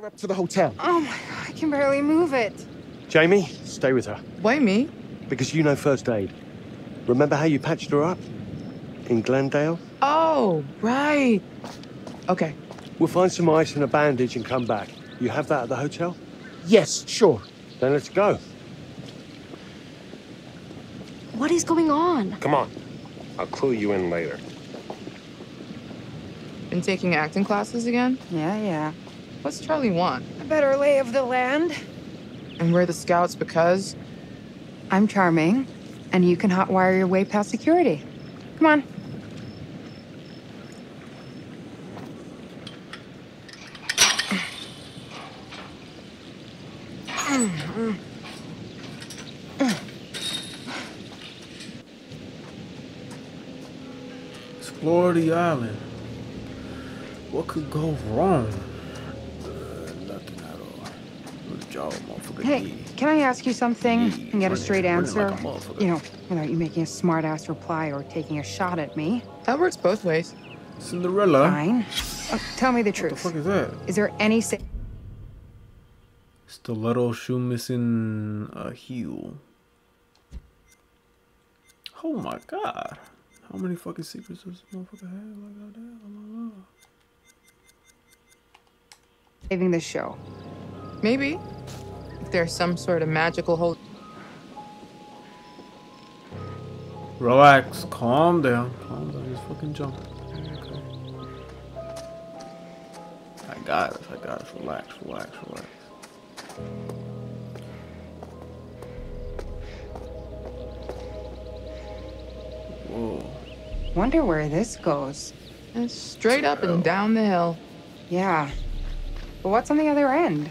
her up to the hotel. Oh my god, I can barely move it. Jamie, stay with her. Why me? Because you know first aid. Remember how you patched her up? In Glendale? Oh, right. Okay. We'll find some ice and a bandage and come back. You have that at the hotel? Yes, sure. Then let's go. What is going on? Come on. I'll clue you in later. Been taking acting classes again? Yeah, yeah. What's Charlie want? A better lay of the land. And we're the scouts because? I'm charming, and you can hotwire your way past security. Come on. Explore the island. What could go wrong? Good motherfucker. Hey, Yeah. can I ask you something Yeah, and get a straight answer? like a you know, without you making a smart ass reply or taking a shot at me. That works both ways. Cinderella. Fine. Oh, tell me the truth. What the fuck is that? Is there any sa- Stiletto shoe missing a heel. Oh my god. How many fucking secrets does this motherfucker have? Like, goddamn, la, la, la. Saving this show? Maybe. If there's some sort of magical hold. Relax, calm down. Calm down, just fucking jump. Okay. I got it, I got it. Relax, relax, relax. Whoa. Wonder where this goes. And straight up and down the hill. Yeah. But what's on the other end?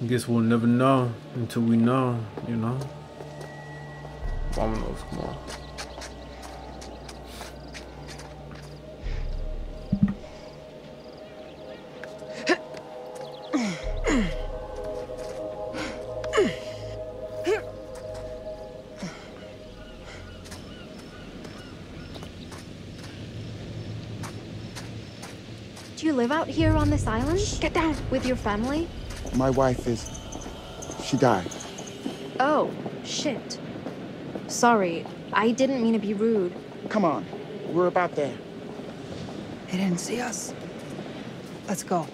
I guess we'll never know until we know, you know? Vámonos, come on. Here on this island? Get down. With your family? My wife is. She died. Oh, shit. Sorry, I didn't mean to be rude. Come on. We're about there. They didn't see us. Let's go.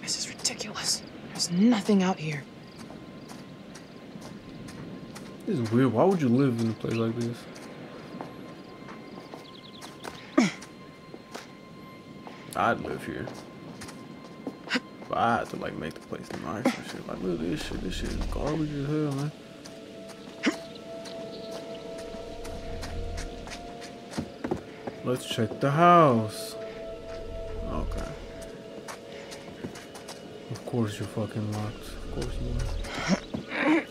This is ridiculous. There's nothing out here. This is weird. Why would you live in a place like this? I'd live here. But I had to like make the place nice and shit. Like look at this shit. This shit is garbage as hell, man. Let's check the house. Okay. Of course you're fucking locked. Of course you are.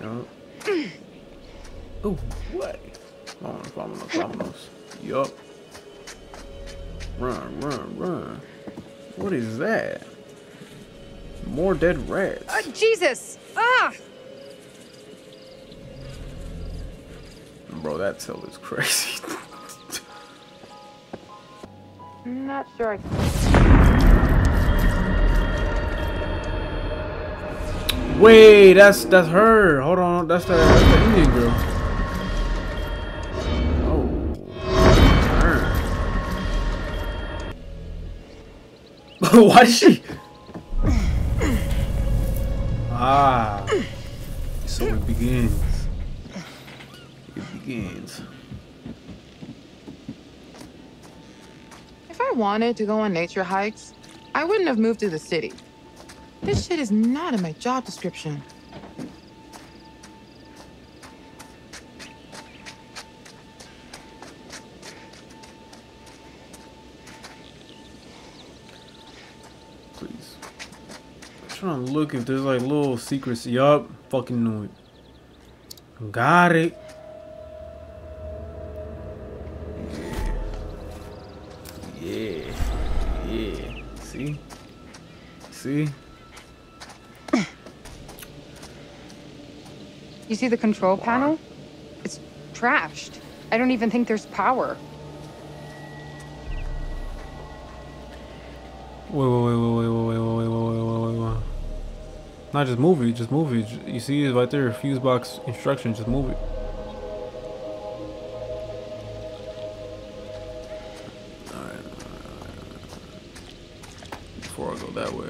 Yup. Oh, dead rats. Uh, Jesus! Ah! Bro, that cell is crazy. I'm not sure I Wait, that's that's her. Hold on, that's the, that's the Indian girl. Oh, why did she? Ah, so it begins. It begins. If I wanted to go on nature hikes, I wouldn't have moved to the city. This shit is not in my job description. Trying to look if there's like little secrets. Yup, fucking knew it. Got it. Yeah. Yeah. Yeah. See? See? You see the control panel? It's trashed. I don't even think there's power. Wait, wait, wait, wait, wait, wait, wait, wait, wait, wait, wait, wait, wait. Not just move it, just move it. You see it right there, fuse box instruction, just move it. Alright. Before I go that way.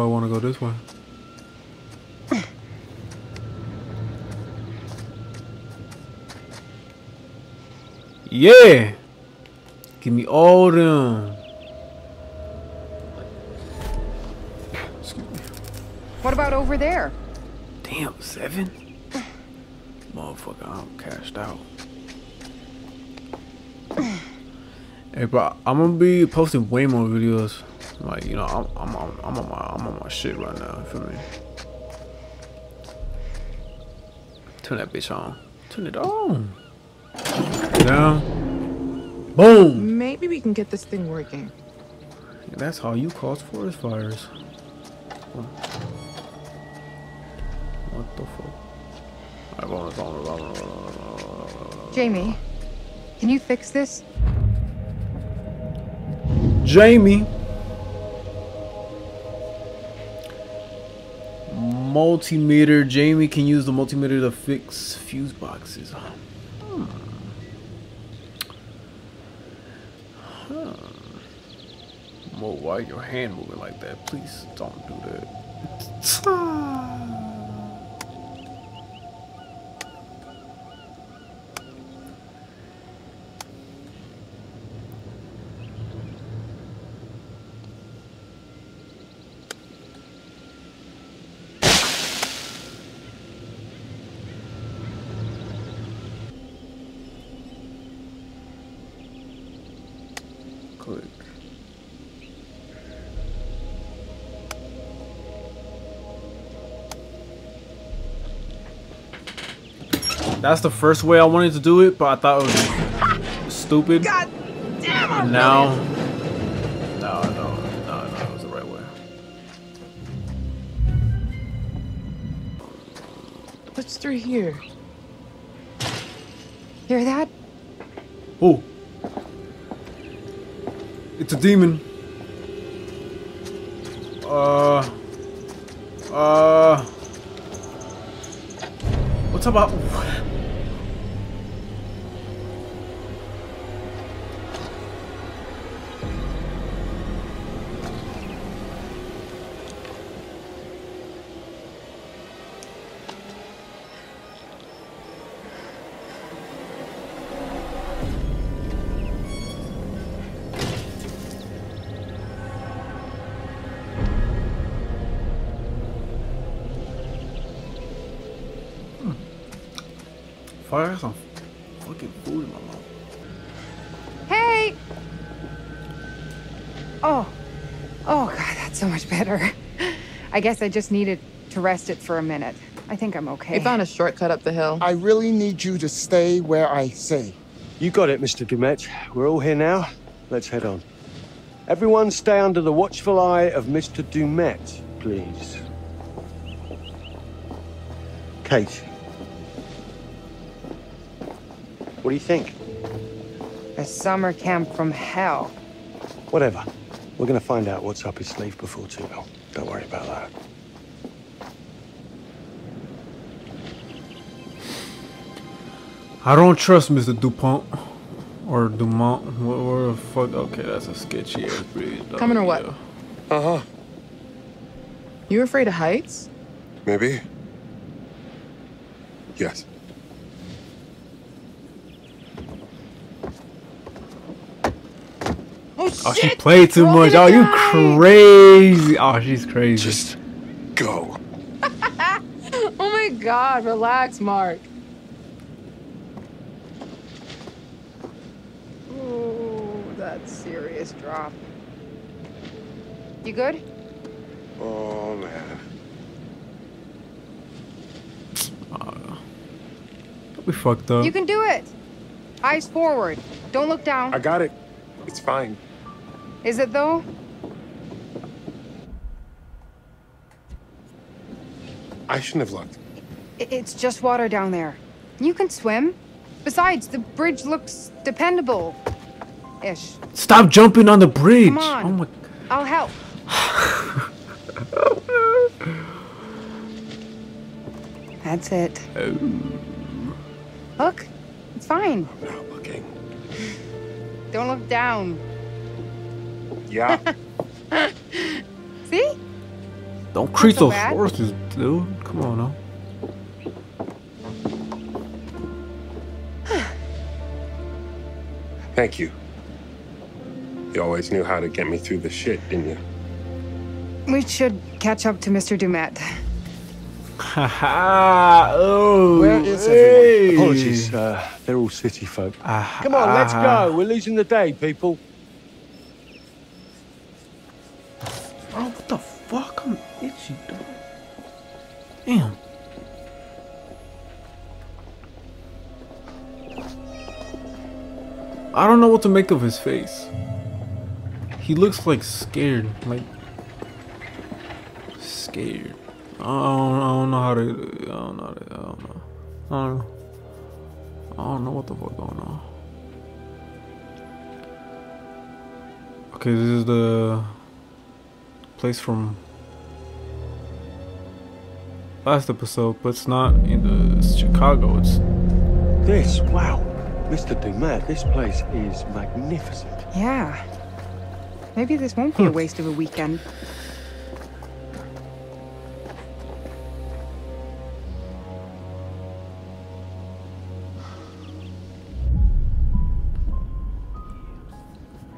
I want to go this way? Yeah! Give me all them. Excuse me. What about over there? Damn, seven? Motherfucker, I'm cashed out. Hey, bro, I'm gonna be posting way more videos. Like, you know, I'm, I'm, I'm, I'm on my, I'm on my shit right now. You feel me? Turn that bitch on. Turn it on. Down. Boom. Maybe we can get this thing working. That's how you cause forest fires. What the fuck? Jamie, can you fix this? Jamie. Multimeter. Jamie can use the multimeter to fix fuse boxes. Hmm. Huh. Why your hand moving like that? Please don't do that. That's the first way I wanted to do it, but I thought it was stupid. God damn! And now, no, no, no, no, it was the right way. What's through here? Hear that? Oh, it's a demon. Uh, uh, what's about? Fire has some fucking food in my mouth. Hey! Oh. Oh, God, that's so much better. I guess I just needed to rest it for a minute. I think I'm okay. We found a shortcut up the hill. I really need you to stay where I say. You got it, Mr. Du'Met. We're all here now. Let's head on. Everyone stay under the watchful eye of Mr. Du'Met, please. Kate. Do you think? A summer camp from hell. Whatever. We're gonna find out what's up his sleeve before too long. Don't worry about that. I don't trust Mr. Dupont or Dumont. What, what the fuck? Okay, that's a sketchy ass breed. Coming or what? Uh huh. You afraid of heights? Maybe. Yes. Oh, she played too Roll much. it Oh, you down. crazy. Oh, she's crazy. Just go. Oh my god, relax, Mark. Ooh, that's serious drop. You good? Oh man. Uh, we fucked up. You can do it. Eyes forward. Don't look down. I got it. It's fine. Is it though? I shouldn't have looked. It's just water down there. You can swim. Besides, the bridge looks dependable. Ish. Stop jumping on the bridge. Come on. Oh my. I'll help. That's it. Um. Look, it's fine. I'm not looking. Don't look down. Yeah. See? Don't crease so those bad. horses, dude. Come on now. Thank you. You always knew how to get me through the shit, didn't you? We should catch up to Mr. Du'Met. Haha. oh. Where is everyone? hey. Apologies, uh, they're all city folk. Ah, Come on, let's ah. go. We're losing the day, people. Damn. I don't know what to make of his face. He looks like scared, like scared. I don't, I don't know how to. I don't know. To, I don't know. I don't know. I don't know what the fuck going on. Okay, this is the place from last episode, but it's not in the Chicago. It's This, wow. Mr. Du'Met, this place is magnificent. Yeah. Maybe this won't be a hmm. waste of a weekend.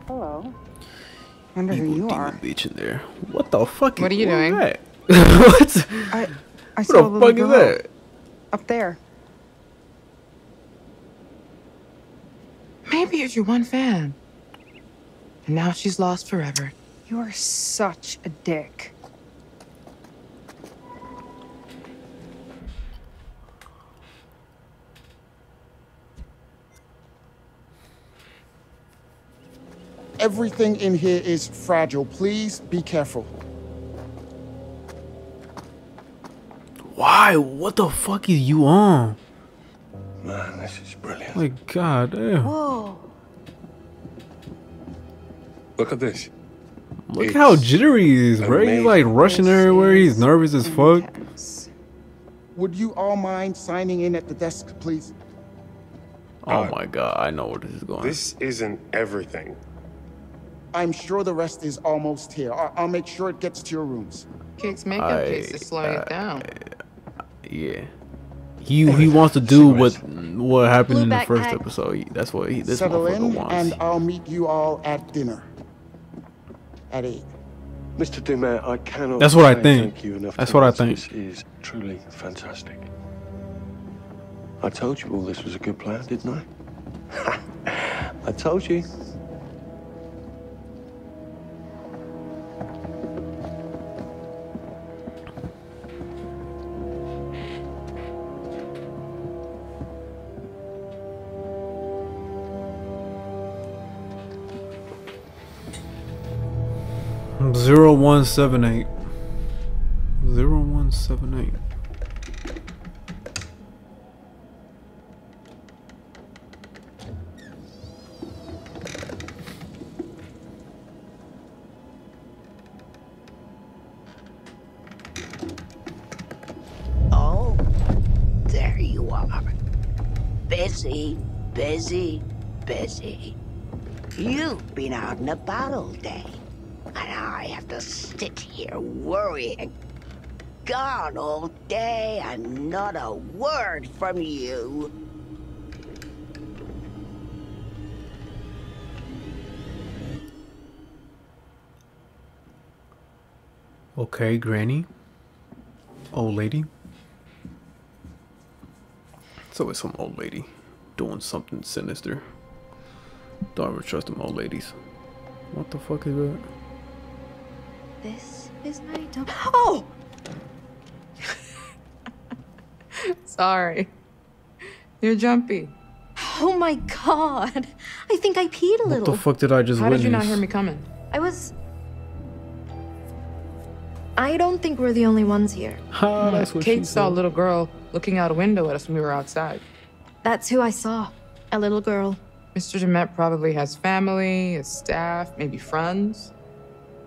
Hello. Wonder who you are. beach in there. What the fuck? What are you doing? what? I I What saw a the little fuck is that? up there. Maybe it's your one fan. And now she's lost forever. You are such a dick. Everything in here is fragile. Please be careful. Why? What the fuck is you on? Man, this is brilliant. My god damn. Whoa. Look at this. Look how jittery he is, bro. He's like rushing everywhere. He's nervous as fuck. Would you all mind signing in at the desk, please? Oh Uh, my god, I know where this is going. On. This isn't everything. I'm sure the rest is almost here. I- I'll make sure it gets to your rooms. Kid's makeup I- case is slowing it down. Yeah. He he wants to do what what happened Blue in the first backpack. episode. That's what he this Settle in, wants. and I'll meet you all at dinner. At 8. Mr. Du'Met, I cannot That's what I think. Thank you enough That's what I think. This is truly fantastic. I told you all this was a good plan, didn't I? I told you. Zero one seven eight. Zero one seven eight. Oh, there you are. Busy, busy, busy. You've been out and about all day, have to sit here worrying. Gone all day and not a word from you. Okay, Granny. Old lady. It's always some old lady doing something sinister. Don't ever trust them old ladies. What the fuck is that? This is my dog. Oh! Sorry. You're jumpy. Oh my god. I think I peed a little. What the fuck did I just How did you not hear me coming? I was. I don't think we're the only ones here. Ah, that's what Kate she saw a little girl looking out a window at us when we were outside. That's who I saw. A little girl. Mr. Du'Met probably has family, a staff, maybe friends.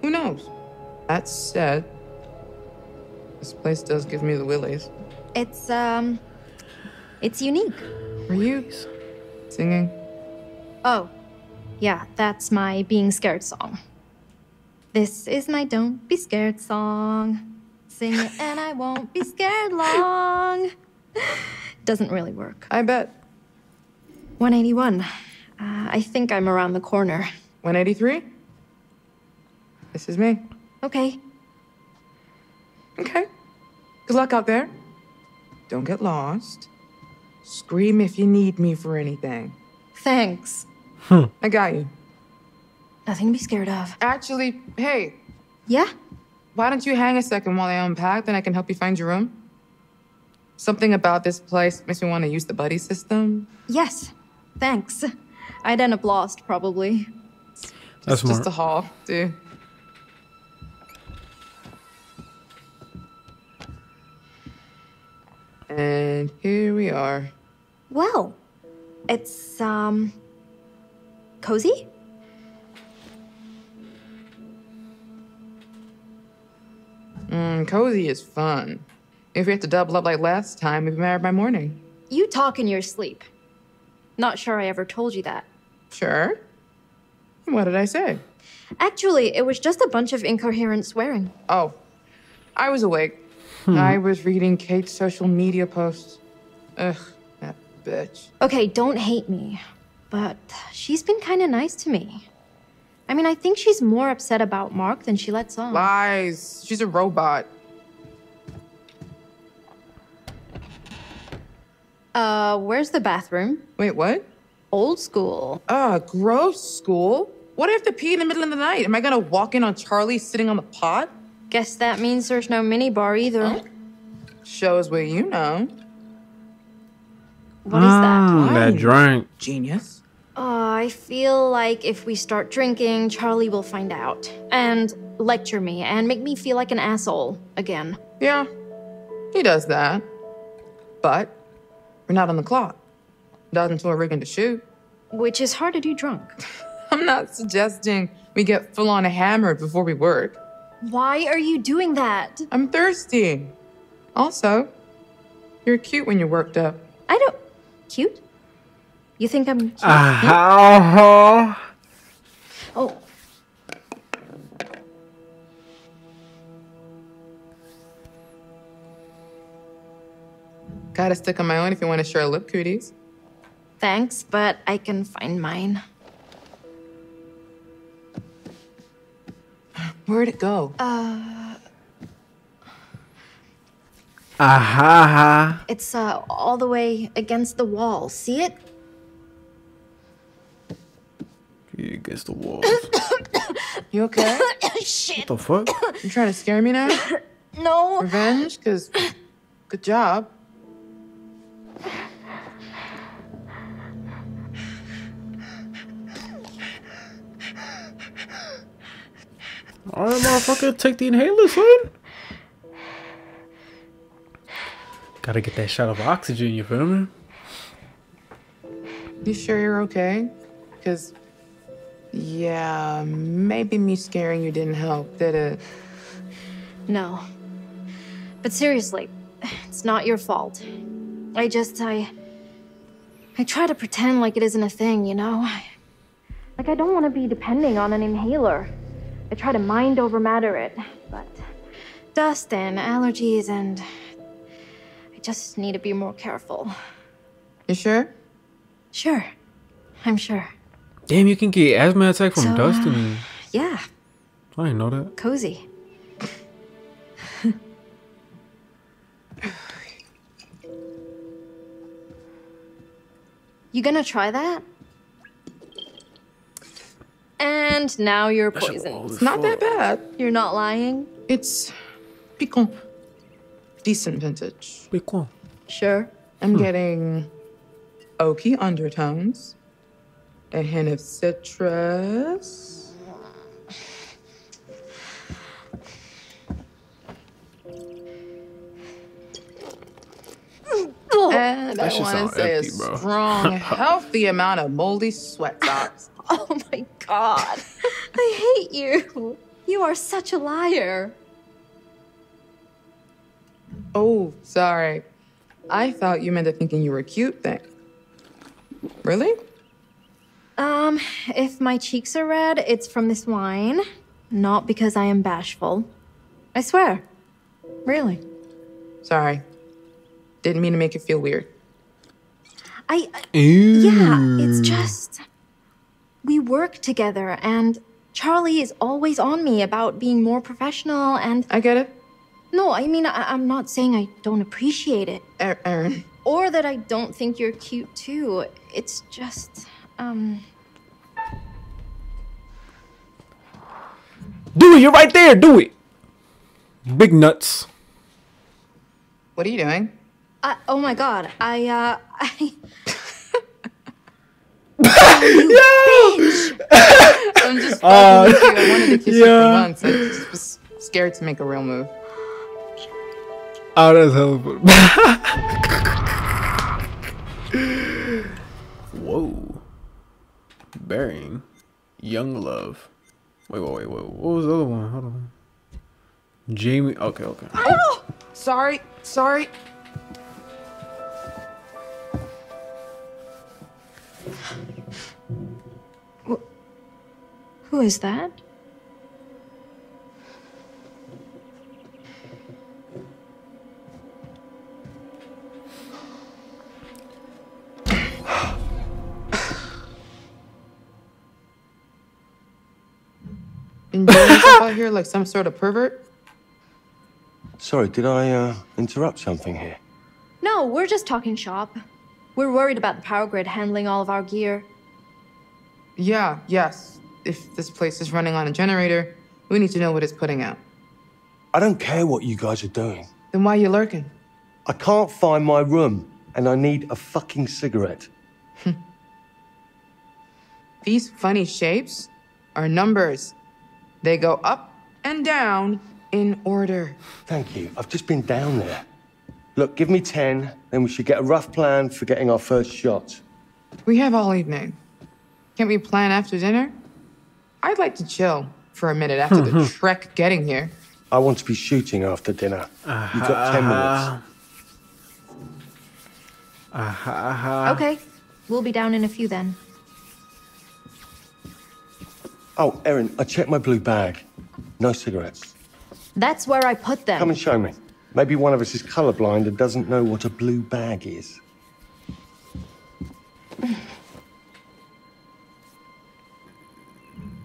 Who knows? That said, this place does give me the willies. It's, um. It's unique. Were you singing? Oh, yeah, that's my being scared song. This is my don't be scared song. Sing it and I won't be scared long. Doesn't really work. I bet. 181. Uh, I think I'm around the corner. 183? This is me. Okay. Okay. Good luck out there. Don't get lost. Scream if you need me for anything. Thanks. Hmm. I got you. Nothing to be scared of. Actually, hey, Yeah? why don't you hang a second while I unpack, then I can help you find your room? Something about this place makes me want to use the buddy system. Yes. Thanks. I'd end up lost, probably. That's just smart. a hall, dude. And here we are. Well, it's, um. cozy? Mm, cozy is fun. If we have to double up like last time, we'd be married by morning. You talk in your sleep. Not sure I ever told you that. Sure. What did I say? Actually, it was just a bunch of incoherent swearing. Oh, I was awake. I was reading Kate's social media posts. Ugh, that bitch. Okay, don't hate me, but she's been kind of nice to me. I mean, I think she's more upset about Mark than she lets on. Lies. She's a robot. Uh, where's the bathroom? Wait, what? Old school. Ah, gross school. What if I have to pee in the middle of the night? Am I gonna walk in on Charlie sitting on the pot? Guess that means there's no minibar either. Shows what you know. What is that? Mm, that drink. Genius. Uh, I feel like if we start drinking, Charlie will find out and lecture me and make me feel like an asshole again. Yeah, he does that. But we're not on the clock. Not until we're rigging to shoot. Which is hard to do drunk. I'm not suggesting we get full on hammered before we work. Why are you doing that? I'm thirsty. Also, you're cute when you're worked up. I don't. Cute? You think I'm cute? Ah, oh, Gotta stick on my own if you want to share lip cooties. thanks, but I can find mine. Where'd it go? Uh. Aha. It's uh all the way against the wall. See it? You against the wall. You okay? Shit. the fuck? you trying to scare me now? No. Revenge? Cause good job. Alright, motherfucker, take the inhaler, son. Gotta get that shot of oxygen, you feel me? You sure you're okay? Cause yeah, maybe me scaring you didn't help, did it? No. But seriously, it's not your fault. I just I I try to pretend like it isn't a thing, you know? Like I don't want to be depending on an inhaler. I try to mind over matter it, but dust and allergies and I just need to be more careful. You sure? Sure. I'm sure. Damn, you can get asthma attack from So, dust uh, Yeah, I didn't know that. cozy. you gonna try that? And now you're poisoned. It's not that bad. You're not lying? It's piquant. Decent vintage. Piquant. Sure. I'm hmm. getting oaky undertones, a hint of citrus. Oh, and I shit want to say empty, a bro. strong, healthy amount of moldy sweat drops. Oh my god. I hate you. You are such a liar. Oh, sorry. I thought you meant the thinking you were cute thing. Really? Um, if my cheeks are red, it's from this wine, not because I am bashful. I swear. Really. Sorry. Didn't mean to make you feel weird. I. I- Yeah, it's just. We work together, and Charlie is always on me about being more professional, and. I get it. No, I mean, I- I'm not saying I don't appreciate it, Er- Erin. or that I don't think you're cute too. It's just. Um. Do it. You're right there. Do it. Big nuts. What are you doing? I, oh my god, I, uh. I. I'm just fucking with you. I wanted to kiss you yeah. for once. I just was scared to make a real move. Oh, that's helpful. Whoa. Burying. Young love. Wait, wait, wait, wait. What was the other one? Hold on. Jamie. Okay, okay. Oh, Sorry, sorry. Who is that? Enjoying yourself out here like some sort of pervert? Sorry, did I uh, interrupt something here? No, we're just talking shop. We're worried about the power grid handling all of our gear. Yeah, yes. If this place is running on a generator, we need to know what it's putting out. I don't care what you guys are doing. Then why are you lurking? I can't find my room, and I need a fucking cigarette. These funny shapes are numbers. They go up and down in order. Thank you. I've just been down there. Look, give me 10, then we should get a rough plan for getting our first shot. We have all evening. Can't we plan after dinner? I'd like to chill for a minute after the trek getting here. I want to be shooting after dinner. You've got 10 uh-huh. minutes. Aha, aha. Okay, we'll be down in a few then. Oh, Erin, I checked my blue bag. No cigarettes. That's where I put them. Come and show me. Maybe one of us is colorblind and doesn't know what a blue bag is.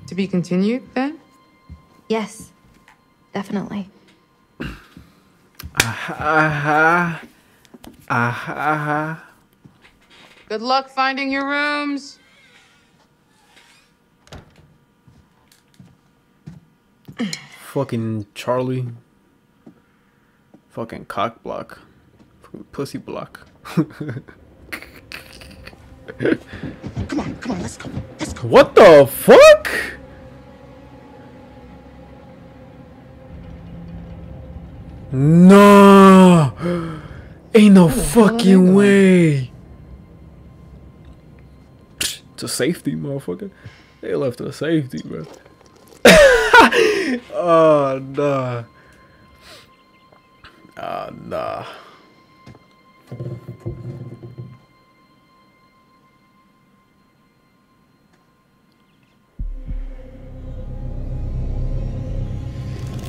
To be continued, then? Yes, definitely. Aha. Aha. Good luck finding your rooms. Fucking Charlie. Fucking cock block. Fucking pussy block. Come on, come on, let's go. Let's go. What the fuck? No. Ain't no fucking way. To safety, motherfucker. They left to safety, bro. oh, nah. Ah, nah.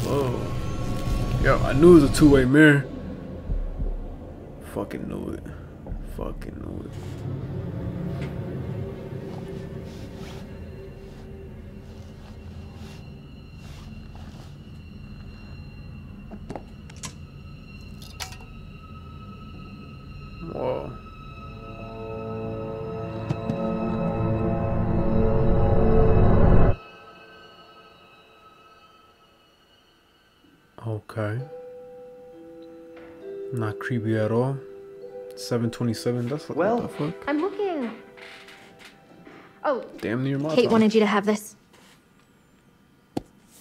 Whoa. Yo, I knew it was a two-way mirror. Fucking knew it. Fucking knew it. 727. That's what Well- the fuck. I'm looking. Oh, Damn near my Kate time. wanted you to have this.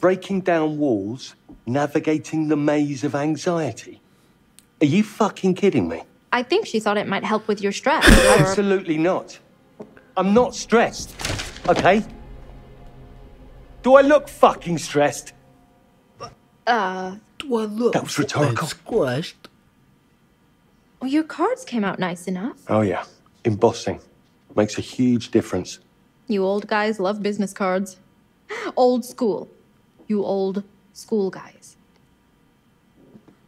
Breaking down walls, navigating the maze of anxiety. Are you fucking kidding me? I think she thought it might help with your stress. or- Absolutely not. I'm not stressed, okay? Do I look fucking stressed? Uh, Do I look That was rhetorical. squashed? Well, your cards came out nice enough. Oh, yeah. Embossing. Makes a huge difference. You old guys love business cards. Old school. You old school guys.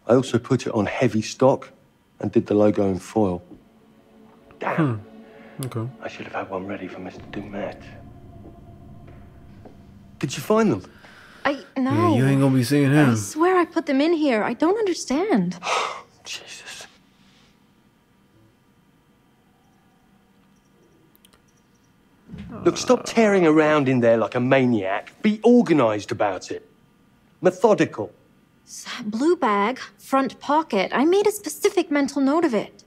I also put it on heavy stock and did the logo in foil. Damn. Hmm. Okay. I should have had one ready for Mr. Du'Met. Did you find them? I no. Yeah, you ain't gonna be seeing him. I swear I put them in here. I don't understand. Jesus. Look, stop tearing around in there like a maniac. Be organized about it. Methodical. Blue bag, front pocket. I made a specific mental note of it.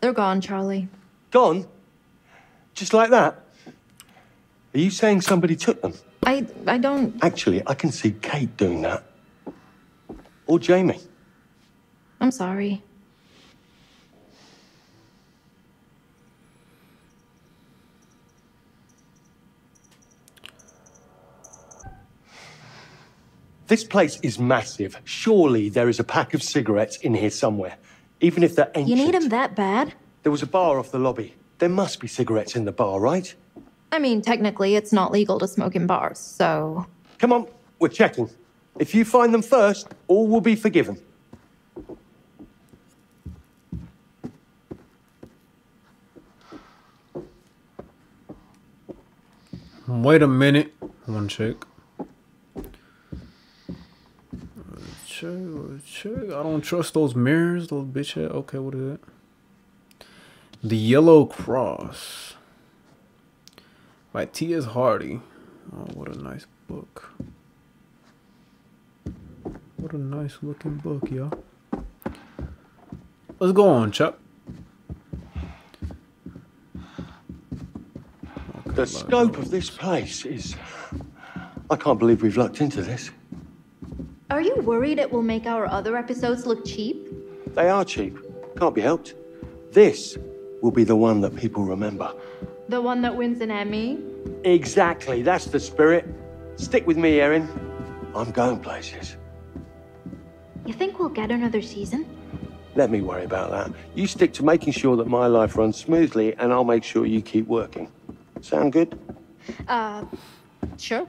They're gone, Charlie. Gone? Just like that? Are you saying somebody took them? I I don't. Actually, I can see Kate doing that. Or Jamie. I'm sorry. This place is massive. Surely there is a pack of cigarettes in here somewhere. Even if they're ancient. You need them that bad? There was a bar off the lobby. There must be cigarettes in the bar, right? I mean, technically, it's not legal to smoke in bars, so. Come on, we're checking. If you find them first, all will be forgiven. Wait a minute. One check. Check, check. I don't trust those mirrors, those bitch. Okay, what is it? The Yellow Cross by T.S. Hardy. Oh, what a nice book. What a nice looking book, y'all. Let's go on, Chuck. The scope of this place is. I can't believe we've lucked into this. Are you worried it will make our other episodes look cheap? They are cheap. Can't be helped. This will be the one that people remember. The one that wins an Emmy? Exactly, that's the spirit. Stick with me, Erin. I'm going places. You think we'll get another season? Let me worry about that. You stick to making sure that my life runs smoothly, and I'll make sure you keep working. Sound good? Uh, sure.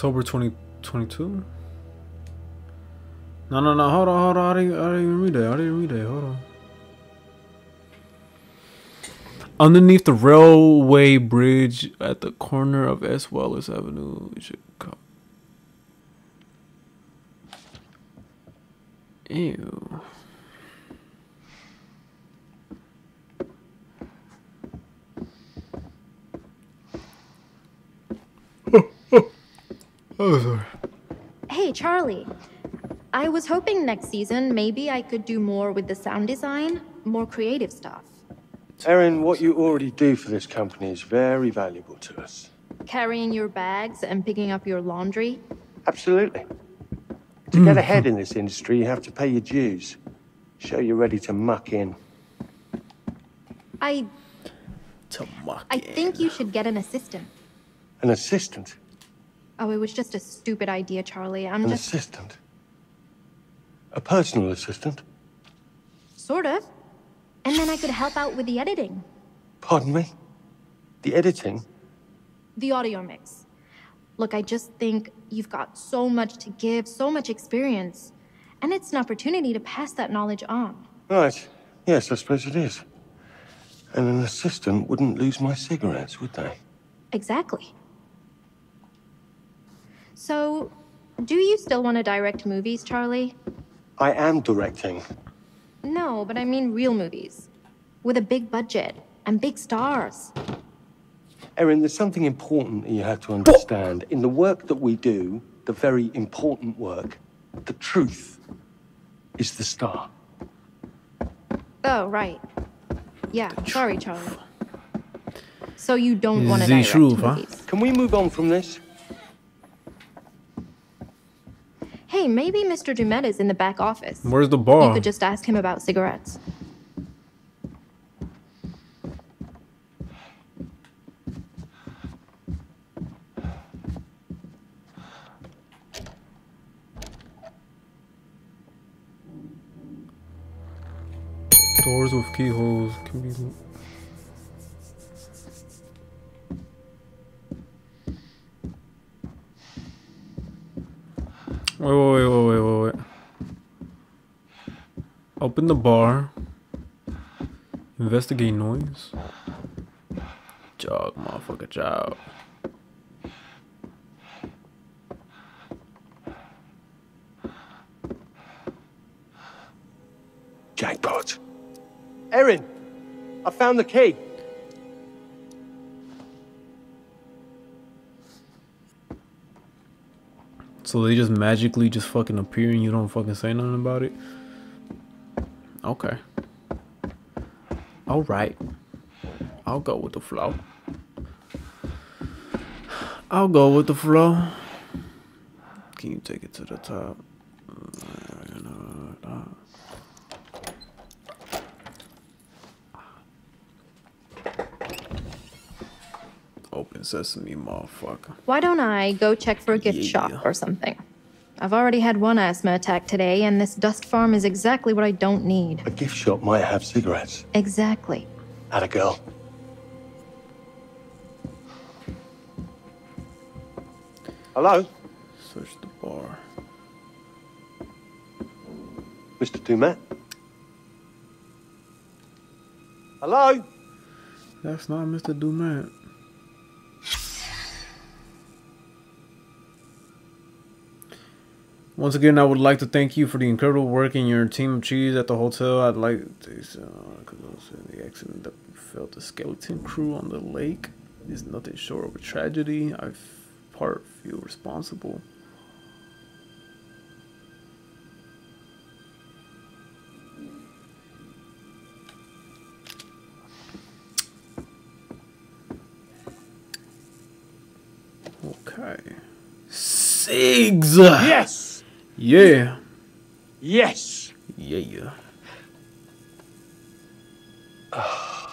October 2022? No, no, no. Hold on, hold on. I didn't, I didn't even read that. I didn't read that. Hold on. Underneath the railway bridge at the corner of S. Wallace Avenue, Chicago. Ew. Oh, sorry. Hey, Charlie. I was hoping next season maybe I could do more with the sound design, more creative stuff. Erin, what you already do for this company is very valuable to us. Carrying your bags and picking up your laundry. Absolutely. To hmm. get ahead in this industry, you have to pay your dues. Show you're ready to muck in. I To mock I it. think you should get an assistant. An assistant. Oh, it was just a stupid idea, Charlie. I'm An just assistant. A personal assistant. sort of. And then I could help out with the editing, Pardon me? The editing? the audio mix. Look, I just think you've got so much to give, so much experience, and it's an opportunity to pass that knowledge on. Right. Yes, I suppose it is. And an assistant wouldn't lose my cigarettes, would they? Exactly. So, do you still want to direct movies, Charlie? I am directing. No, but I mean real movies. With a big budget and big stars. Erin, there's something important that you have to understand. In the work that we do, the very important work, the truth is the star. Oh, right. Yeah, sorry, Charlie. So you don't want to The direct truth, huh? movies. Can we move on from this? Hey, maybe Mr. Du'Met is in the back office. Where's the bar? You could just ask him about cigarettes. Doors with keyholes can be. Wait, wait, wait, wait, wait, wait, wait. Open the bar. Investigate noise. Jog, motherfucker, jog. Jackpot. Erin, I found the key. So they just magically just fucking appear and you don't fucking say nothing about it? Okay. Alright. I'll go with the flow. I'll go with the flow. Can you take it to the top? Open sesame, motherfucker. Why don't I go check for a gift Yeah. shop or something? I've already had one asthma attack today, and this dust farm is exactly what I don't need. A gift shop might have cigarettes. Exactly. Had a girl. Hello, Search the bar. Mr. Du'Met. Hello? That's not Mr. Du'Met. Once again, I would like to thank you for the incredible work in your team of cheese at the hotel. I'd like to say, uh, the accident that felt the skeleton crew on the lake is nothing short of a tragedy. I part feel responsible. Okay. Sigs! Yes! Yeah. Yes! Yeah. yeah.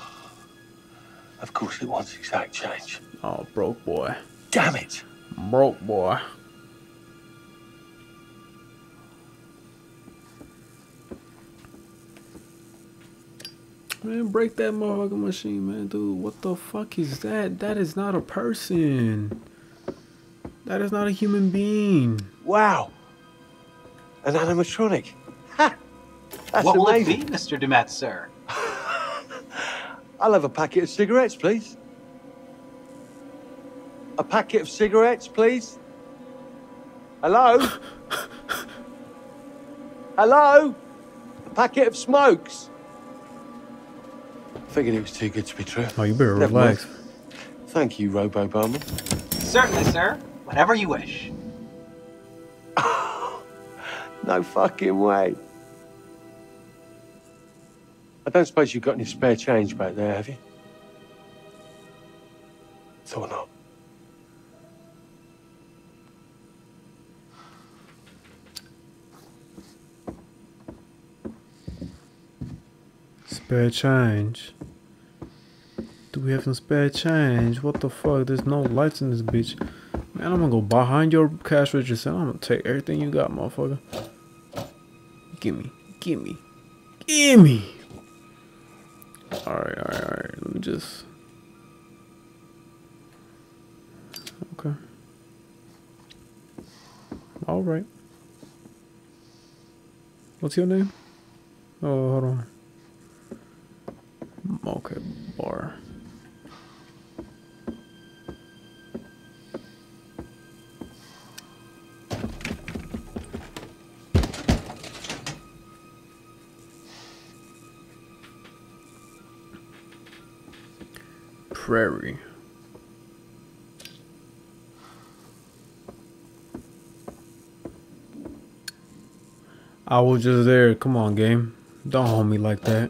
Of course it wants exact change. Oh, broke boy. Damn it! Broke boy. Man, break that motherfucking machine, man, dude. What the fuck is that? That is not a person. That is not a human being. Wow! An animatronic. Ha! That's what will amazing. it be, Mr. Du'Met, sir? I'll have a packet of cigarettes, please. A packet of cigarettes, please. Hello? Hello? A packet of smokes. Figured it was too good to be true. Oh, you better Never relax. mind. Thank you, Robo Bowman. Certainly, sir. Whatever you wish. No fucking way. I don't suppose you've got any spare change back there, have you? Thought not. Spare change. Do we have some spare change? What the fuck? There's no lights in this bitch. Man, I'm gonna go behind your cash register. and I'm gonna take everything you got, motherfucker. Gimme. Gimme. Gimme. Alright, alright, alright. Let me just. Okay. Alright. What's your name? Oh, hold on. Okay, bar. prairie. I was just there. Come on, game. Don't hold me like that.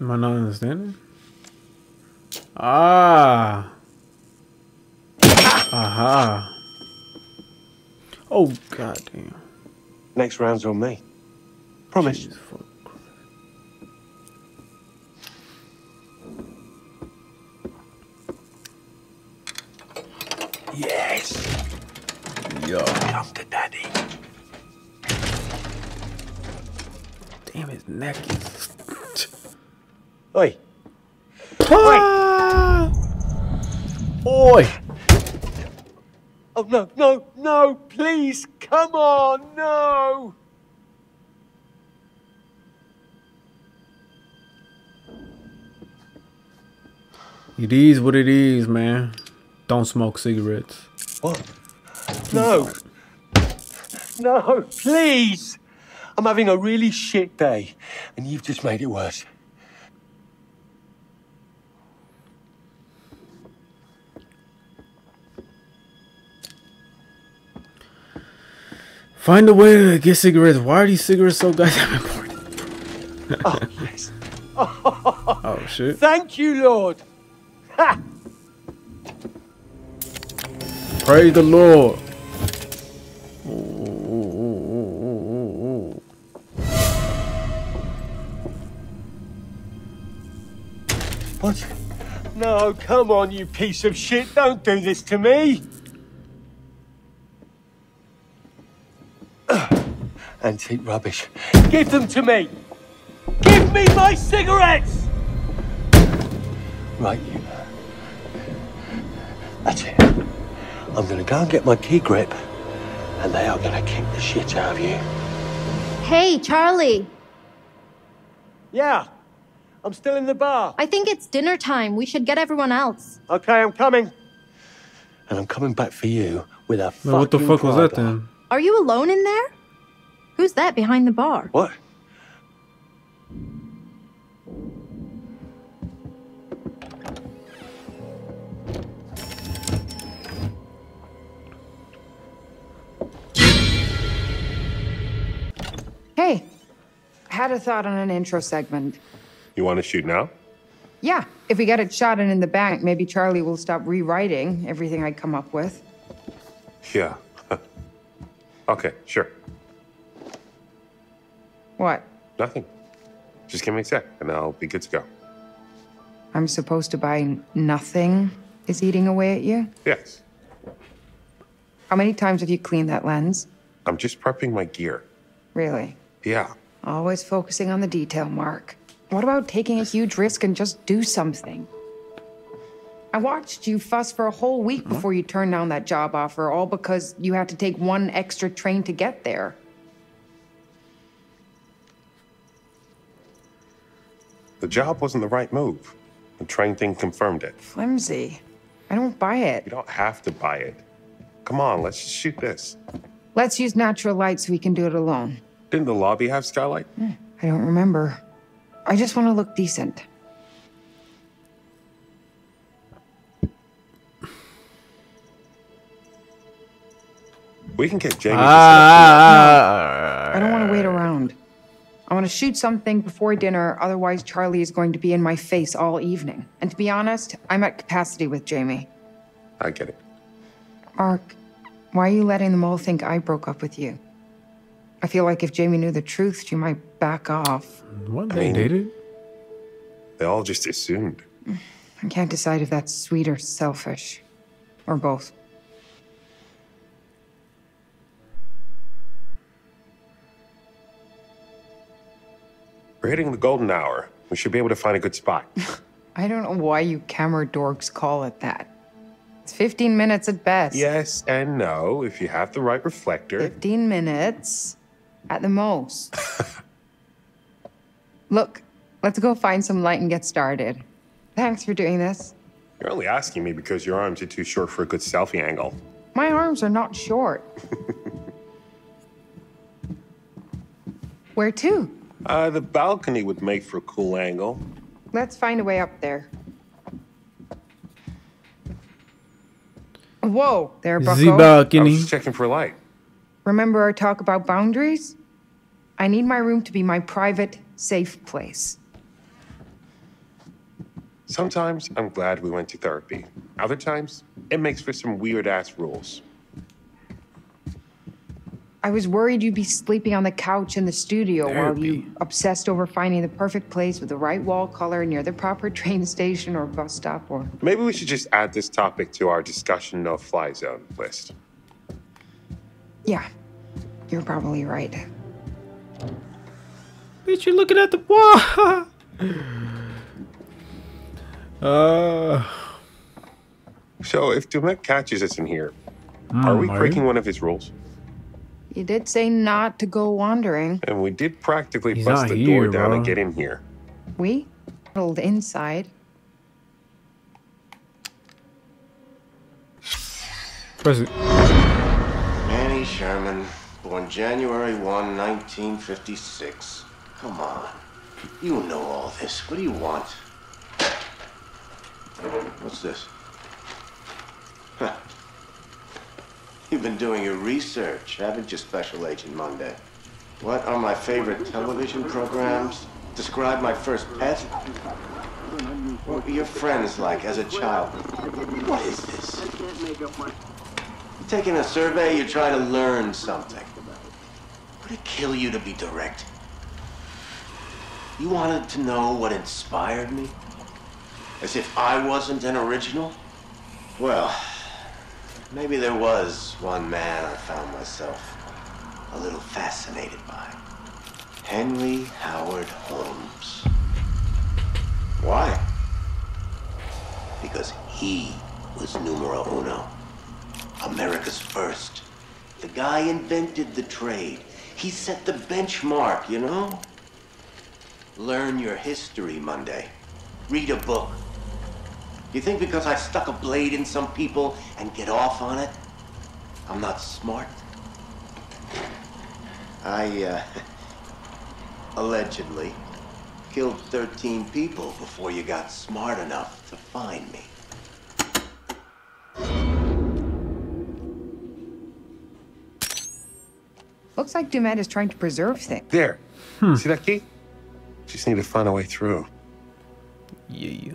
Am I not understanding? Ah. Aha. Oh, goddamn. Next round's on me. Promise. Yes. Yo. Come to daddy. Damn, his neck is. Oi. Ah! Oi! Oh, no, no, no, please, come on, no! It is what it is, man. Don't smoke cigarettes. What? No. No, please! I'm having a really shit day, and you've just made it worse. Find a way to get cigarettes. Why are these cigarettes so goddamn important? Oh, yes. Oh shit. Thank you, Lord. Praise the Lord. What? No, come on, you piece of shit. Don't do this to me. Antique rubbish. Give them to me. Give me my cigarettes! Right, you. That's it. I'm gonna go and get my key grip, and they are gonna kick the shit out of you. Hey, Charlie. Yeah, I'm still in the bar. I think it's dinner time. We should get everyone else. Okay, I'm coming. And I'm coming back for you with a Man, what the fuck was that then? Are you alone in there? Who's that behind the bar? What? Hey, I had a thought on an intro segment. You want to shoot now? Yeah, if we get it shot and in the bank, maybe Charlie will stop rewriting everything I come up with. Yeah. okay, sure. What? Nothing. Just give me a sec, and I'll be good to go. I'm supposed to buy nothing is eating away at you? Yes. How many times have you cleaned that lens? I'm just prepping my gear. Really? Yeah. Always focusing on the detail, Mark. What about taking a huge risk and just do something? I watched you fuss for a whole week before you turned down that job offer, all because you had to take one extra train to get there. The job wasn't the right move. The train thing confirmed it. Flimsy. I don't buy it. You don't have to buy it. Come on, let's just shoot this. Let's use natural light so we can do it alone. Didn't the lobby have skylight? Eh, I don't remember. I just want to look decent. We can get Jamie. Ah, ah, ah, I don't want to wait around. I want to shoot something before dinner, otherwise, Charlie is going to be in my face all evening. And to be honest, I'm at capacity with Jamie. I get it. Mark, why are you letting them all think I broke up with you? I feel like if Jamie knew the truth, she might back off. what I they mean- dated? They all just assumed. I can't decide if that's sweet or selfish. Or both. We're hitting the golden hour. We should be able to find a good spot. I don't know why you camera dorks call it that. It's 15 minutes at best. yes and no, if you have the right reflector. 15 minutes at the most. Look, let's go find some light and get started. Thanks for doing this. You're only asking me because your arms are too short for a good selfie angle. My arms are not short. Where to? Uh, the balcony would make for a cool angle. Let's find a way up there. Whoa, there, The Bucko. I was checking for light. Remember our talk about boundaries? I need my room to be my private, safe place. Sometimes I'm glad we went to therapy. Other times, it makes for some weird ass rules. I was worried you'd be sleeping on the couch in the studio while you obsessed over finding the perfect place with the right wall color near the proper train station or bus stop or. Maybe we should just add this topic to our discussion no fly zone list. Yeah, you're probably right. Bitch, you're looking at the wall. uh, So, if Du'Met catches us in here, are we are breaking you? one of his rules? You did say not to go wandering. And we did practically He's bust the here, door down bro. and get in here. We huddled inside. press Sherman, born January 1, 1956. Come on. You know all this. What do you want? What's this? Huh. You've been doing your research, haven't you, Special Agent Monday? What are my favorite television programs? Describe my first pet? What were your friends like as a child? What is this? You taking a survey, you try to learn something. Would it kill you to be direct? You wanted to know what inspired me? As if I wasn't an original? Well, maybe there was one man I found myself a little fascinated by. Henry Howard Holmes. Why? Because he was numero uno. America's first. The guy invented the trade. He set the benchmark, you know? Learn your history, Monday. Read a book. You think because I stuck a blade in some people and get off on it, I'm not smart? I, uh, allegedly killed 13 people before you got smart enough to find me. Looks like Du'Met is trying to preserve things. There. Hmm. See that key? Just need to find a way through. Yeah.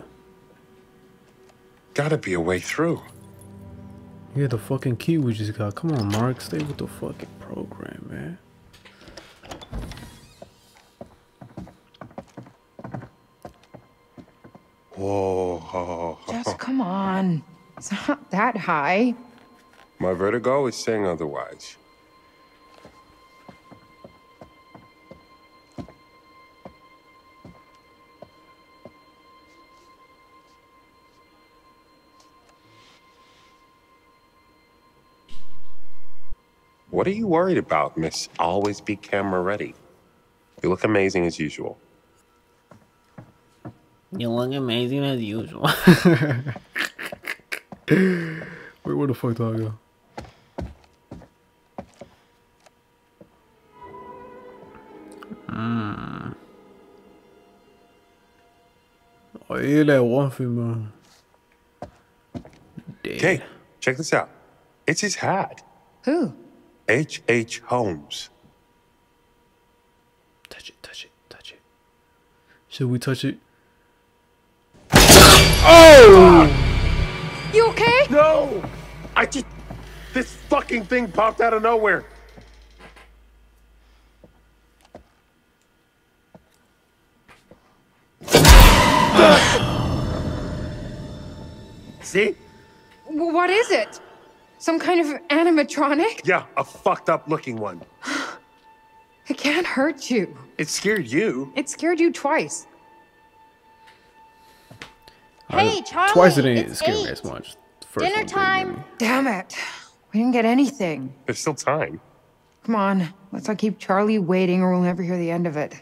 Gotta be a way through. Yeah, the fucking key we just got. Come on, Mark. Stay with the fucking program, man. Whoa. Just come on. It's not that high. My vertigo is saying otherwise. Are you worried about, Miss Always Be Camera Ready? You look amazing as usual. You look amazing as usual. Wait, where the fuck do I go? Mm. Oh, yeah, that one female. Okay, check this out. It's his hat. Who? H. H. Holmes. Touch it, touch it, touch it. Should we touch it? Oh! You okay? No! I just. This fucking thing popped out of nowhere. See? What is it? Some kind of animatronic? Yeah, a fucked up looking one. It can't hurt you. It scared you. It scared you twice. Hey, Charlie. Twice it ain't it's scared me eight. as much. First Dinner time. Damn it. We didn't get anything. There's still time. Come on, let's not keep Charlie waiting or we'll never hear the end of it.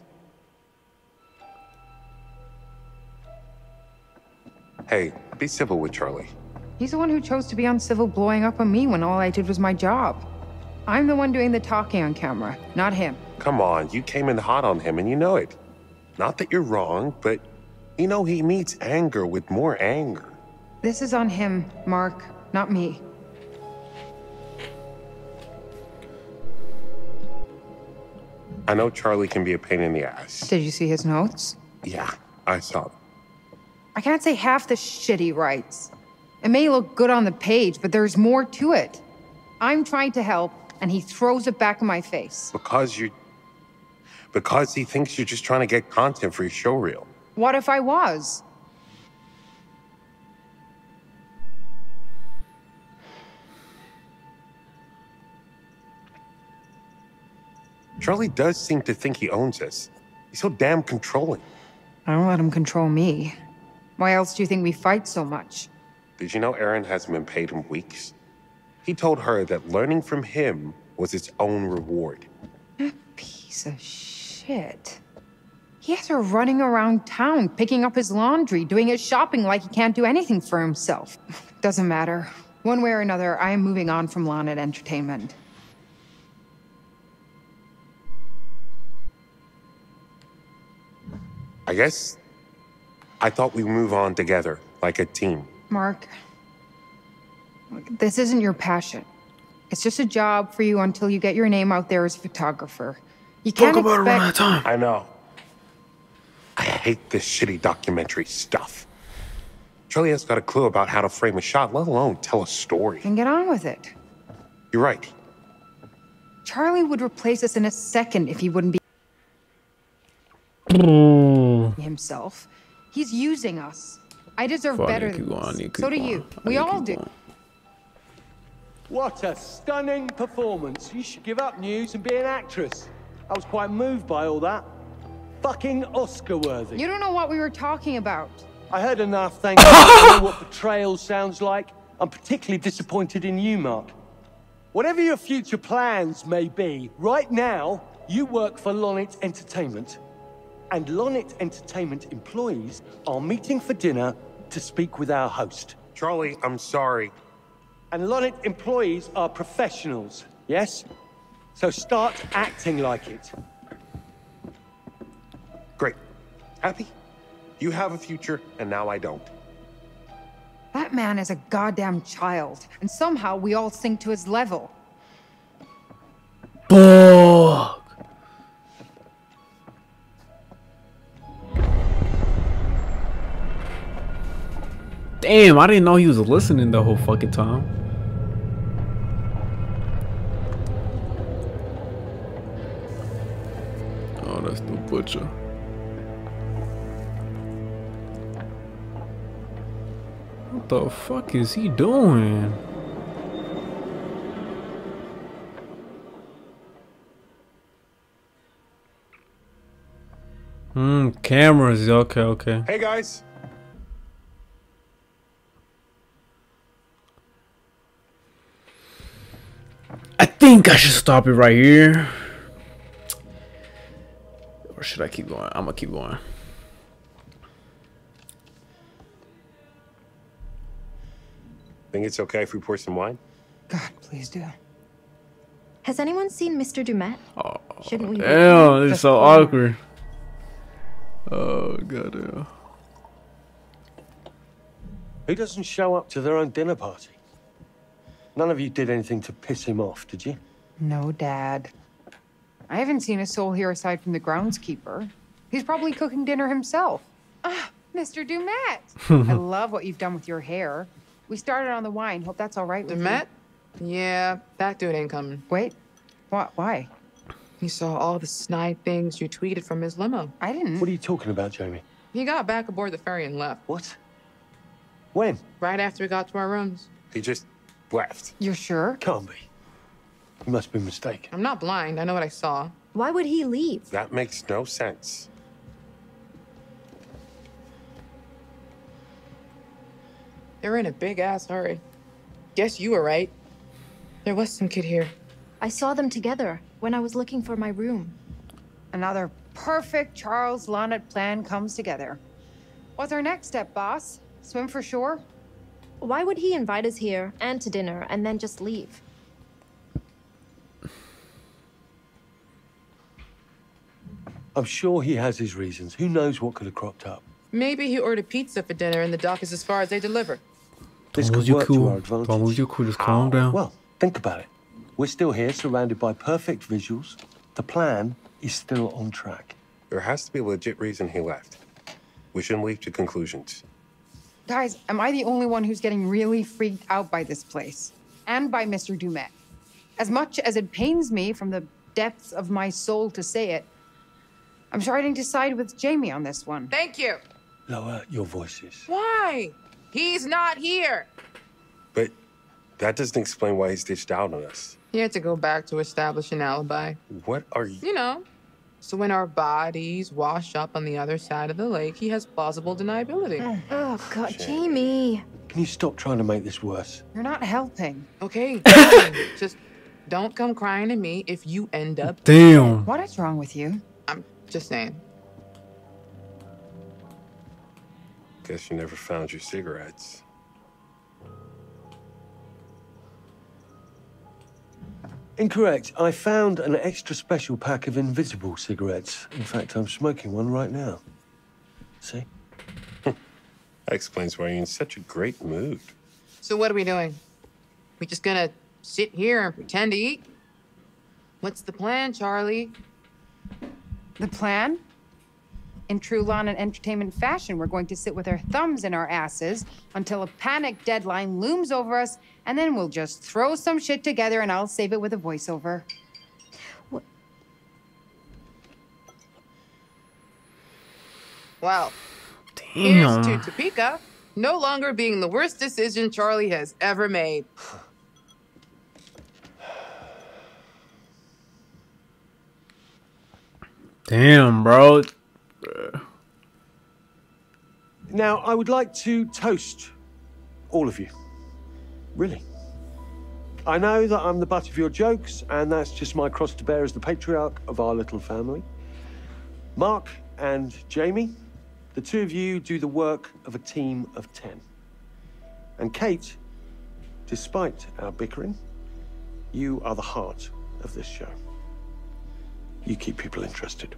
Hey, be civil with Charlie. He's the one who chose to be uncivil blowing up on me when all I did was my job. I'm the one doing the talking on camera, not him. Come on, you came in hot on him and you know it. Not that you're wrong, but you know he meets anger with more anger. This is on him, Mark, not me. I know Charlie can be a pain in the ass. Did you see his notes? Yeah, I saw them. I can't say half the shit he writes. It may look good on the page, but there's more to it. I'm trying to help, and he throws it back in my face. Because you. Because he thinks you're just trying to get content for your show reel. What if I was? Charlie does seem to think he owns us. He's so damn controlling. I don't let him control me. Why else do you think we fight so much? Did you know Erin hasn't been paid in weeks? He told her that learning from him was its own reward. A piece of shit. He has her running around town, picking up his laundry, doing his shopping like he can't do anything for himself. Doesn't matter. One way or another, I am moving on from Lonnit Entertainment. I guess I thought we'd move on together, like a team. Mark, this isn't your passion. It's just a job for you until you get your name out there as a photographer. You can't Talk about expect- I know. I hate this shitty documentary stuff. Charlie has got a clue about how to frame a shot, let alone tell a story. Then get on with it. You're right. Charlie would replace us in a second if he wouldn't be mm. himself. He's using us. I deserve Fuck, better need to than keep going, I this. So do you. going, We need all do. going. What a stunning performance. You should give up news and be an actress. I was quite moved by all that. Fucking Oscar worthy. You don't know what we were talking about. I heard enough, thank you. I know what betrayal sounds like. I'm particularly disappointed in you, Mark. Whatever your future plans may be, right now, you work for Lonnit Entertainment. And Lonnit Entertainment employees are meeting for dinner to speak with our host. Charlie, I'm sorry. And Lonnit employees are professionals, yes? So start acting like it. Great. Happy? You have a future, and now I don't. That man is a goddamn child, and somehow we all sink to his level. Fuck. Damn, I didn't know he was listening the whole fucking time. Oh, that's the butcher. What the fuck is he doing? Hmm, cameras. Okay, okay. Hey, guys. Think I should stop it right here. Or should I keep going? I'm gonna keep going. Think it's okay if we pour some wine? God, please do. Has anyone seen Mr. Du'Met? Oh, Shouldn't we? wait for Damn, him? this is so one. awkward. Oh god damn. Who doesn't show up to their own dinner party? None of you did anything to piss him off, did you? No, Dad. I haven't seen a soul here aside from the groundskeeper. He's probably cooking dinner himself. Ah, Mr. Du'Met! I love what you've done with your hair. We started on the wine. Hope that's all right with Du'Met? Yeah, that dude ain't coming. Wait, what? Why? He saw all the snide things you tweeted from his limo. I didn't. What are you talking about, Jamie? He got back aboard the ferry and left. What? When? Right after we got to our rooms. He just left. You're sure? Can't be. You must be mistaken. I'm not blind. I know what I saw. Why would he leave? That makes no sense. They were in a big ass hurry. Guess you were right. There was some kid here. I saw them together when I was looking for my room. Another perfect Charles Lonnit plan comes together. What's our next step, boss? Swim for shore? Why would he invite us here and to dinner and then just leave? I'm sure he has his reasons. Who knows what could have cropped up? Maybe he ordered pizza for dinner and the dock is as far as they deliver. This Don't could lose your to our cool. advantage. Don't lose your cool. Just calm down. Well, think about it. We're still here, surrounded by perfect visuals. The plan is still on track. There has to be a legit reason he left. We shouldn't leap to conclusions. Guys, am I the only one who's getting really freaked out by this place? And by Mr. Du'Met? As much as it pains me from the depths of my soul to say it, I'm starting to side with Jamie on this one. Thank you. Lower your voices. Why? He's not here. But that doesn't explain why he's ditched out on us. He had to go back to establish an alibi. What are you? You know. So when our bodies wash up on the other side of the lake, he has plausible deniability. Oh, oh God, Jamie. Can you stop trying to make this worse? You're not helping. Okay, just don't come crying to me if you end up. Damn. What is wrong with you? I'm just saying. Guess you never found your cigarettes. Incorrect. I found an extra special pack of invisible cigarettes. In fact, I'm smoking one right now. See? That explains why you're in such a great mood. So what are we doing? We just gonna sit here and pretend to eat? What's the plan, Charlie? The plan? In true Lonnit Entertainment fashion, we're going to sit with our thumbs in our asses until a panic deadline looms over us, and then we'll just throw some shit together and I'll save it with a voiceover. Well, here's to Topeka no longer being the worst decision Charlie has ever made. Damn, bro. Now, I would like to toast all of you. Really. I know that I'm the butt of your jokes, and that's just my cross to bear as the patriarch of our little family. Mark and Jamie, the two of you do the work of a team of ten. And Kate, despite our bickering, you are the heart of this show. You keep people interested.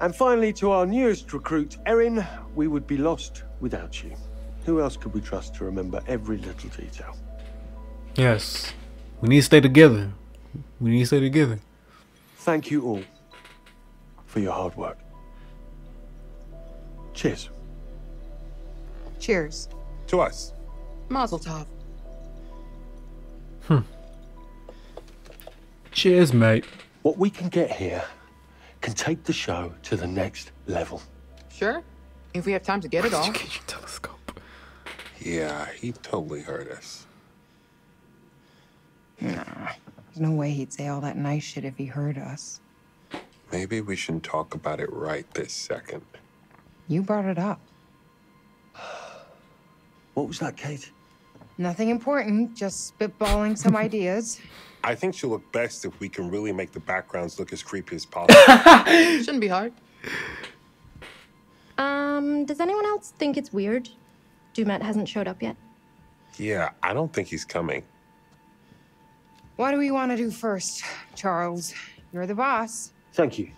And finally, to our newest recruit, Erin, we would be lost without you. Who else could we trust to remember every little detail? Yes. We need to stay together. We need to stay together. Thank you all for your hard work. Cheers. Cheers. To us. Mazel tov. Hmm. Cheers, mate. What we can get here can take the show to the next level. Sure. If we have time to get it all. telescope. Yeah, he totally heard us. Nah. There's no way he'd say all that nice shit if he heard us. Maybe we shouldn't talk about it right this second. You brought it up. What was that, Kate? Nothing important, just spitballing some ideas. I think she'll look best if we can really make the backgrounds look as creepy as possible. Shouldn't be hard. Um, does anyone else think it's weird? Du'Met hasn't showed up yet. yeah, I don't think he's coming. What do we want to do first, Charles? You're the boss. Thank you.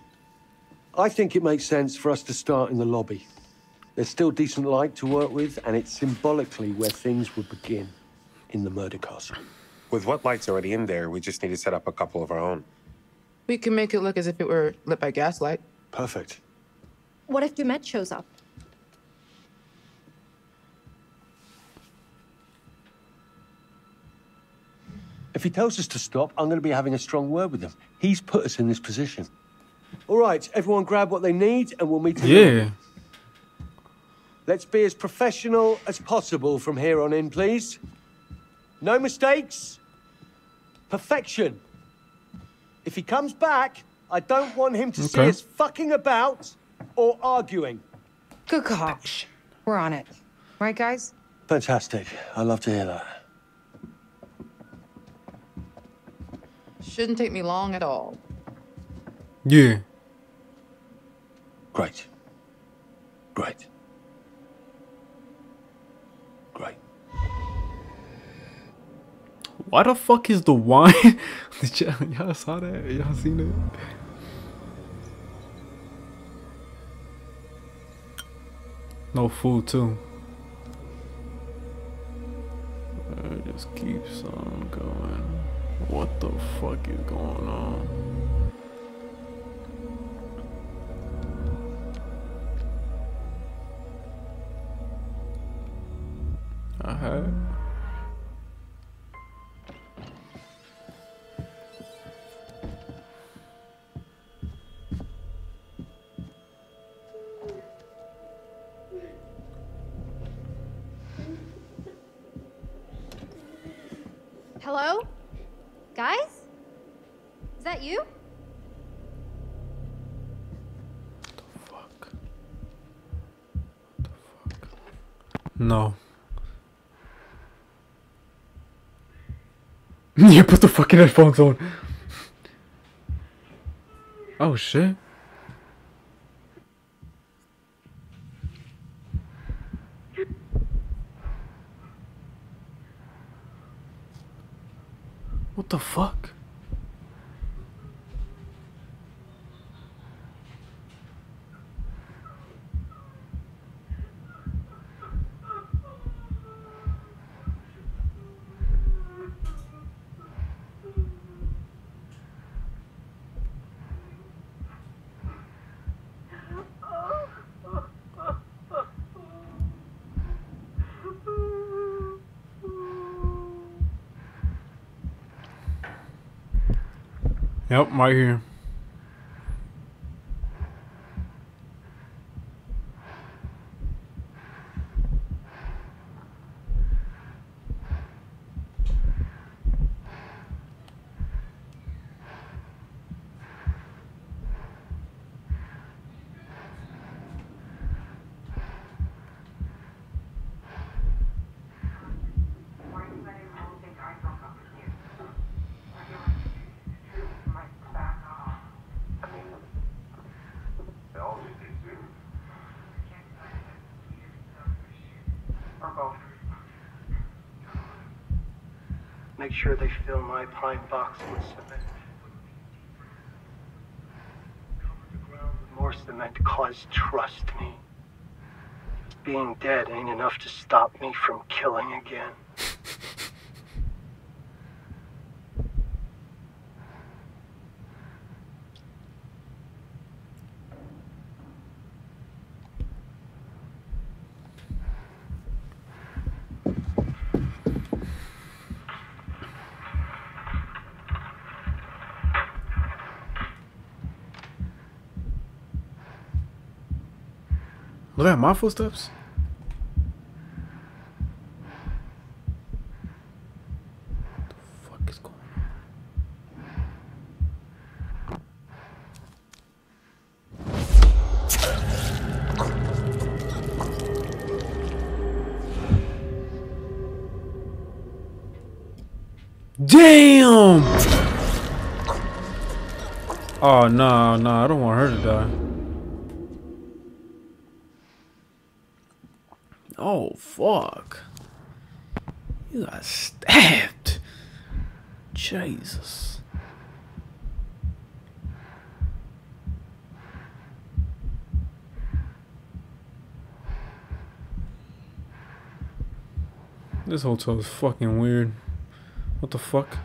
I think it makes sense for us to start in the lobby. There's still decent light to work with, and it's symbolically where things would begin in the murder castle. With what lights already in there, we just need to set up a couple of our own. We can make it look as if it were lit by gaslight. Perfect. What if Du'Met shows up? If he tells us to stop, I'm going to be having a strong word with him. He's put us in this position. All right, everyone grab what they need, and we'll meet in Yeah. lobby. Let's be as professional as possible from here on in, please. No mistakes. Perfection. If he comes back, I don't want him to see us fucking about or arguing. Good call. We're on it. Right, guys? Fantastic. I love to hear that. Shouldn't take me long at all. Yeah. Great. Great. Great. Why the fuck is the wine? Y'all saw that? Y'all seen it? No food too. I just keeps on going. What the fuck is going on? Uh-huh. yeah, put the fucking headphones on. Oh shit. What the fuck? Yep, right here. Make sure they fill my pine box with cement. Cover the ground with more cement, cause trust me. Being dead ain't enough to stop me from killing again. My footsteps. Damn! Oh no, no, I don't want her to die. Oh fuck. You got stabbed. Jesus. This hotel is fucking weird. What the fuck?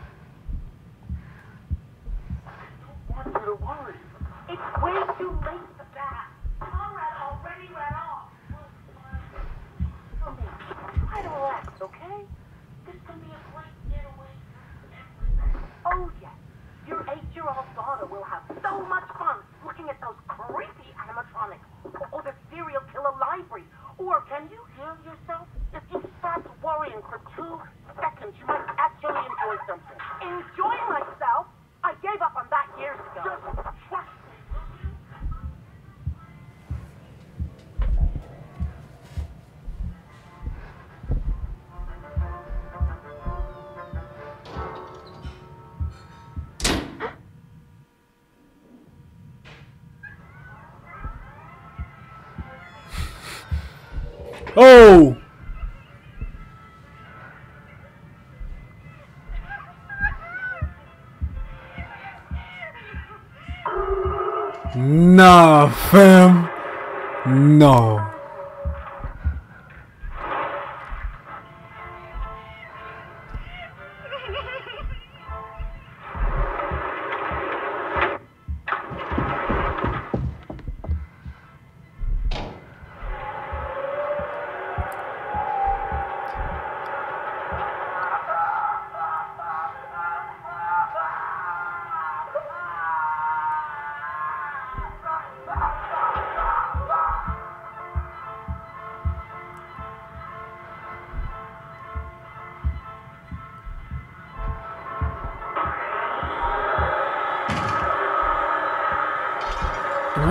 Nah,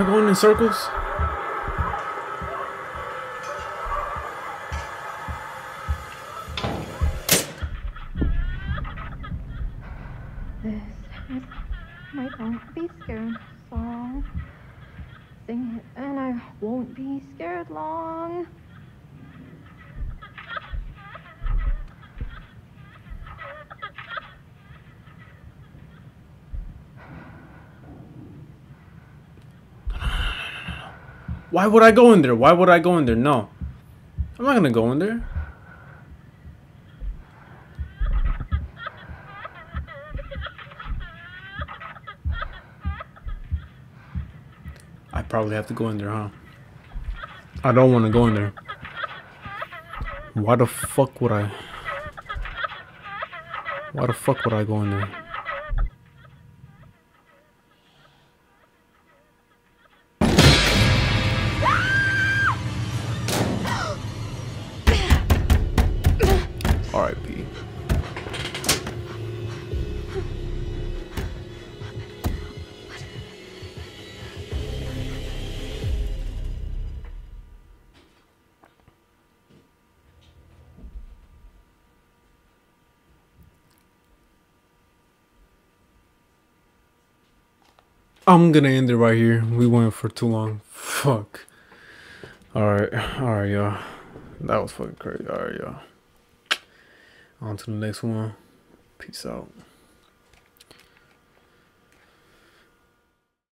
going in circles? This is my Don't Be Scared song. Sing it and I won't be scared long. Why would I go in there? Why would I go in there? No. I'm not gonna go in there. I probably have to go in there, huh? I don't want to go in there. Why the fuck would I? Why the fuck would I go in there? I'm gonna end it right here. We went for too long. Fuck. Alright, alright, y'all. That was fucking crazy. Alright, y'all. On to the next one. Peace out.